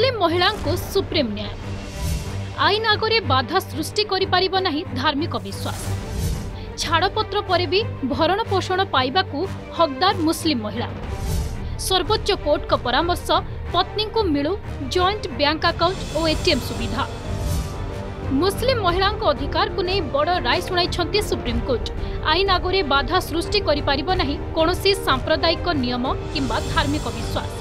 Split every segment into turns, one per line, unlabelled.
মুসলিম মহিলাঙ্কু supreme ন্যায় আইন আগরে বাধা সৃষ্টি করিপারিব না ধার্মিক বিশ্বাস ছাড়পত্র পরে বি ভরণ পোষণ পাইবাকু হকদার মুসলিম মহিলা সর্বোচ্চ কোর্টক পরামর্শ পত্নীঙ্কু মিলু জয়েন্ট ব্যাঙ্ক আকাউন্ট ও এটিএম সুবিধা মুসলিম মহিলাঙ্ক অধিকারকু নেই বড় রায় শুনাইছন্তি সুপ্রিমকোর্ট আইন আগরে বাধা সৃষ্টি করিপারিব না কোণী সাম্প্রদায়িক নিয়ম কিংবা ধার্মিক বিশ্বাস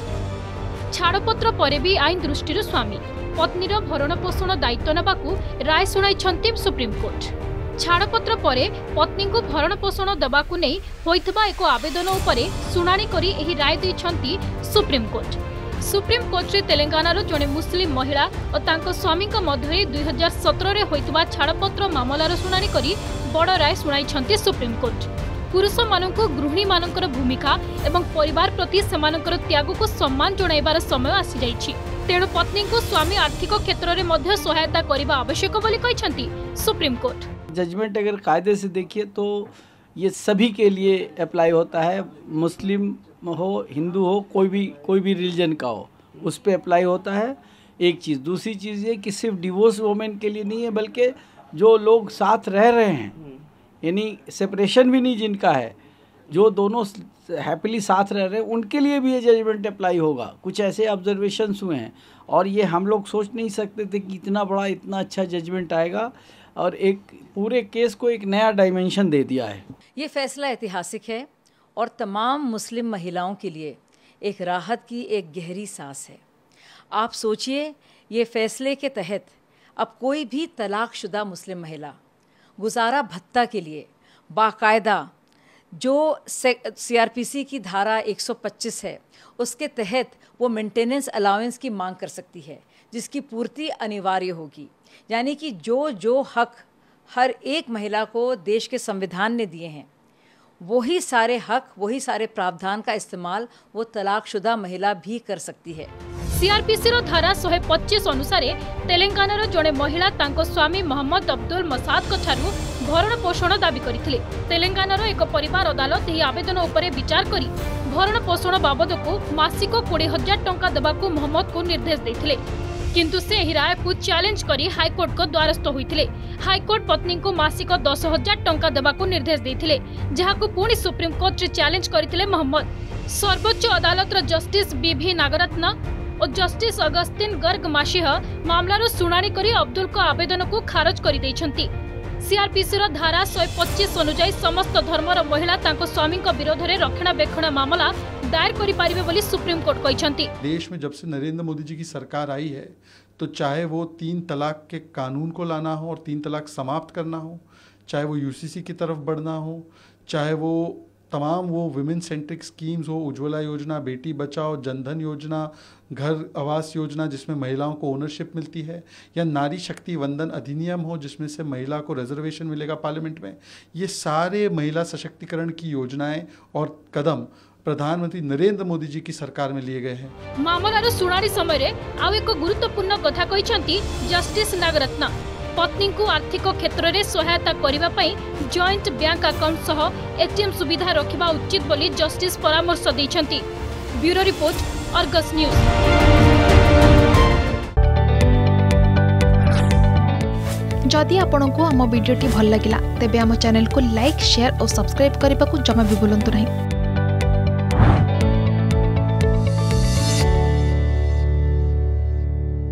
ছাড়পত্র পরে বি আইন দৃষ্টি স্বামী। পত্নীর ভরণ পোষণ দায়িত্ব নেওয়া রায় শুনাই সুপ্রিমকোর্ট ছাড়পত্র পরে পত্নী ভরণ পোষণ দেওয়া এক আবেদন উপরে শুনানি করে এই রায় দিয়েছেন সুপ্রিমকোর্ট সুপ্রিমকোর্টে তেলেঙ্গানার জন মুসলিম মহিলা ও তাঁর স্বামী মধ্যে দুই হাজার সতেরের হয়ে ছাড়পত্র মামলার শুনানি করে বড় রায় শুনাই সুপ্রিমকোর্ট ବଡ଼ ରାୟ ଶୁଣାଇଛନ୍ତି ସୁପ୍ରିମକୋର୍ଟ ପୁରୁଷମାନଙ୍କୁ ଗୃହିଣୀମାନଙ୍କର ଭୂମିକା ଏବଂ ପରିବାର ପ୍ରତି ସେମାନଙ୍କର ତ୍ୟାଗକୁ ସମ୍ମାନ ଜଣାଇବାର ସମୟ ଆସିଯାଇଛି ତେଣୁ ପତ୍ନୀଙ୍କୁ ସ୍ୱାମୀ ଆର୍ଥିକ କ୍ଷେତ୍ରରେ ମଧ୍ୟ ସହାୟତା କରିବା ଆବଶ୍ୟକ ବୋଲି କହିଛନ୍ତି ସୁପ୍ରିମକୋର୍ଟ
जजमेंट अगर कायदे से देखिए तो ये सभी के लिए अप्लाई होता है मुस्लिम हो हिंदू हो कोई भी कोई भी रिलीजन का हो उस पर अप्लाई होता है एक चीज़ दूसरी चीज़ ये कि सिर्फ डिवोर्स वोमेन के लिए नहीं है बल्कि जो लोग साथ रह रहे हैं यानी सेपरेशन भी नहीं जिनका है, जो दोनों हैप्पीली साथ रह रहे हैं, उनके लिए भी ये जजमेंट अप्लाई होगा। कुछ ऐसे ऑब्जर्वेशंस हुए हैं और ये हम लोग सोच नहीं सकते थे कि इतना बड़ा, इतना अच्छा जजमेंट आएगा और एक पूरे केस को एक नया डायमेंशन दे दिया है।
ये फैसला ऐतिहासिक है और तमाम मुस्लिम महिलाओं के लिए एक राहत की एक गहरी सांस है। आप सोचिए, ये फैसले के तहत अब कोई भी तलाकशुदा मुस्लिम महिला गुजारा भत्ता के लिए, बाकायदा, जो सीआरपीसी की धारा 125 है, उसके तहत वो मेंटेनेंस अलाउंस की मांग कर सकती है, जिसकी पूर्ति अनिवार्य होगी। यानी कि जो जो हक हर एक महिला को देश के संविधान ने दिए हैं, वही सारे हक, वही सारे प्रावधान का इस्तेमाल वो तलाकशुदा महिला भी कर सकती है।
ସିଆର୍ପିସିର ଧାରା ଶହେ ପଚିଶ ଅନୁସାରେ ତେଲେଙ୍ଗାନାର ଜଣେ ମହିଳା ତାଙ୍କ ସ୍ୱାମୀ ମହମ୍ମଦ ଅବଦୁଲ ମସାଦଙ୍କଠାରୁ ଭରଣ ପୋଷଣ ଦାବି କରିଥିଲେ। ତେଲେଙ୍ଗାନାର ଏକ ପରିବାର ଅଦାଲତ ଏହି ଆବେଦନ ଉପରେ ବିଚାର କରି ଭରଣ ପୋଷଣ ବାବଦକୁ ମାସିକ କୋଡ଼ିଏ ହଜାର ଟଙ୍କା ଦେବାକୁ ମହମ୍ମଦଙ୍କୁ ନିର୍ଦ୍ଦେଶ ଦେଇଥିଲେ। କିନ୍ତୁ ସେ ଏହି ରାୟକୁ ଚ୍ୟାଲେଞ୍ଜ କରି ହାଇକୋର୍ଟଙ୍କ ଦ୍ୱାରସ୍ଥ ହୋଇଥିଲେ। ହାଇକୋର୍ଟ ପତ୍ନୀଙ୍କୁ ମାସିକ ଦଶ ହଜାର ଟଙ୍କା ଦେବାକୁ ନିର୍ଦ୍ଦେଶ ଦେଇଥିଲେ ଯାହାକୁ ପୁଣି ସୁପ୍ରିମକୋର୍ଟରେ ଚ୍ୟାଲେଞ୍ଜ କରିଥିଲେ ମହମ୍ମଦ। ସର୍ବୋଚ୍ଚ ଅଦାଲତର ଜଷ୍ଟିସ୍ ବିଭି ନାଗରତ୍ନ ଓ ଜଷ୍ଟିସ୍ ଅଗସ୍ତିନ ଗର୍ଗ ମାସିହ ମାମଲାର ଶୁଣାଣି କରି ଅବଦୁଲଙ୍କ ଆବେଦନକୁ ଖାରଜ କରିଦେଇଛନ୍ତି ସିଆର୍ପିସିର ଧାରା ଶହେ ପଚିଶ ଅନୁଯାୟୀ ସମସ୍ତ ଧର୍ମର ମହିଳା ତାଙ୍କ ସ୍ୱାମୀଙ୍କ ବିରୋଧରେ ରକ୍ଷଣାବେକ୍ଷଣ ମାମଲା दायर करें बोली सुप्रीम कोर्ट कहते
देश में जब से नरेंद्र मोदी जी की सरकार आई है तो चाहे वो तीन तलाक के कानून को लाना हो और तीन तलाक समाप्त करना हो चाहे वो यूसीसी की तरफ बढ़ना हो चाहे वो तमाम वो वुमेन सेंट्रिक स्कीम्स हो, उज्ज्वला योजना, बेटी बचाओ, जनधन योजना, घर आवास योजना, जिसमें महिलाओं को ओनरशिप मिलती है, या नारी शक्ति वंदन अधिनियम हो, जिसमें से महिला को रिजर्वेशन मिलेगा पार्लियामेंट में। ये सारे महिला सशक्तिकरण की योजनाएँ और कदम प्रधानमंत्री नरेंद्र मोदी जी की सरकार में लिए गए हैं।
मामलार शुणाणी समय आउ एक गुरुत्वपूर्ण कथा कहते जस्टिस नागरत्न। पत्नी को आर्थिक क्षेत्र में सहायता करने जॉइंट बैंक अकाउंट सह एटीएम सुविधा रखा उचित बोली जस्टिस परामर्श ब्यूरो रिपोर्ट, अर्गस न्यूज़।
जदि आपण को आम भिडी भल लगा तेब चैनल को लाइक शेयर और सब्सक्राइब करने को जमा भी बुलां नहीं।